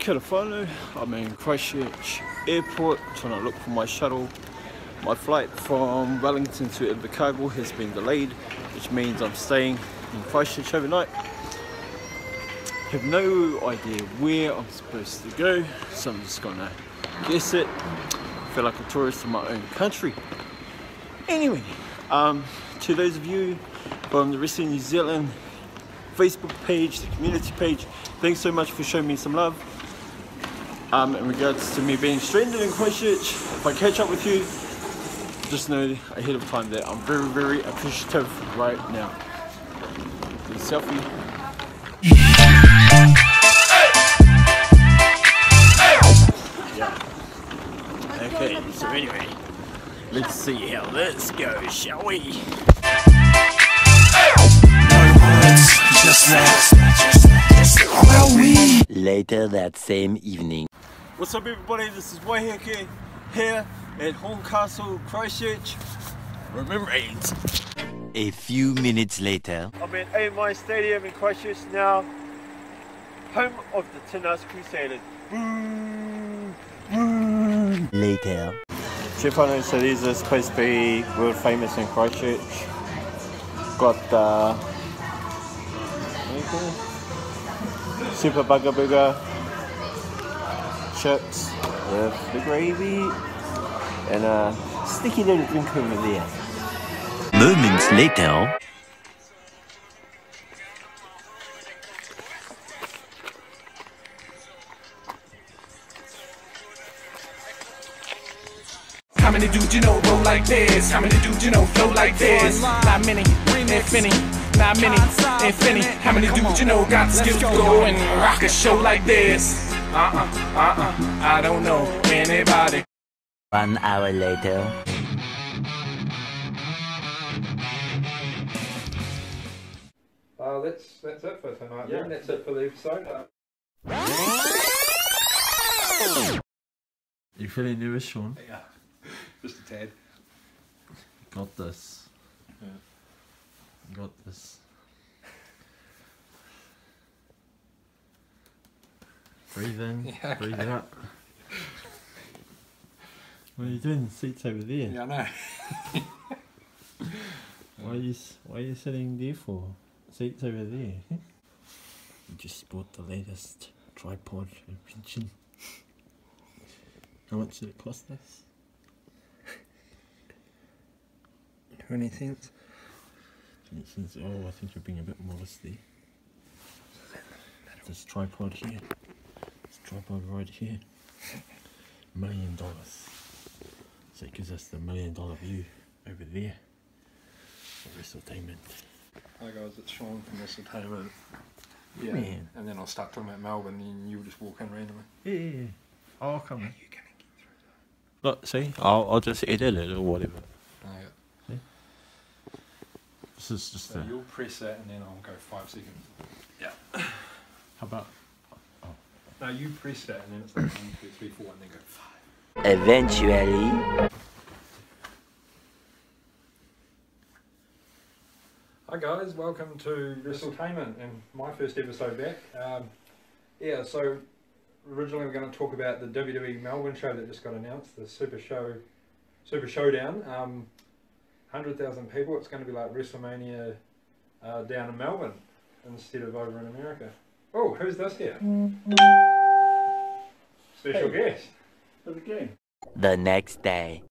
Kia. I'm in Christchurch Airport trying to look for my shuttle. My flight from Wellington to Invercargill has been delayed, which means I'm staying in Christchurch overnight. Have no idea where I'm supposed to go, so I'm just gonna guess it. Feel like a tourist in my own country. Anyway, um, to those of you from the Wrestling New Zealand Facebook page, the community page, thanks so much for showing me some love. Um, in regards to me being stranded in Christchurch, if I catch up with you, just know ahead of time that I'm very, very appreciative right now. Do the selfie. Yeah. Okay, so anyway, let's see how this goes, shall we? Later that same evening. What's up everybody, this is Waiheke here at Horncastle, Christchurch. Remember AIDS. A few minutes later. I'm at AMI Stadium in Christchurch now, home of the Tinas Crusaders. Later. Chifano, so these are supposed to be world famous in Christchurch. Got uh, Super Bugger Booger chips with the gravy and a sticky little drink over there. Moments later. How many dudes you know roll like this? How many dudes you know flow like this? Not many, if any. Not many, if any. How many dudes you know got the skills to go and rock a show like this? Uh-uh, uh-uh, I don't know anybody. One hour later. Uh, that's that's it for tonight. Yeah. That's it for the episode. You feeling nervous, Sean? yeah, just a tad. Got this. Got this. Breathe in, Yeah, breathe out. What are you doing? The seat's over there. Yeah, I know. Why are you Why are you sitting there for? Seat's over there. You just bought the latest tripod invention. How much did it cost us? Twenty cents. And since oh, I think you're being a bit modest there. This tripod here. This tripod right here. Million dollars. So it gives us the million dollar view over there. of Wrestletainment. Hi guys, it's Sean from Wrestletainment. Yeah, Man. and then I'll start talking about Melbourne, and you'll just walk in randomly. Yeah, yeah, yeah. Oh, I'll come in. You can get through Look, see, I'll, I'll just edit it or whatever. That. Oh, yeah. This is just So a. you'll press that, and then I'll go five seconds. Yeah. How about. No, you press that, and then it's like one, two, three, four, and then go five. Eventually. Hi guys, welcome to Wrestletainment and my first episode back. Um, yeah, so originally we're going to talk about the WWE Melbourne show that just got announced, the Super Show, Super Showdown. Um, Hundred thousand people. It's going to be like WrestleMania uh, down in Melbourne instead of over in America. Oh, who's this here? Special guest. How's it going? The next day.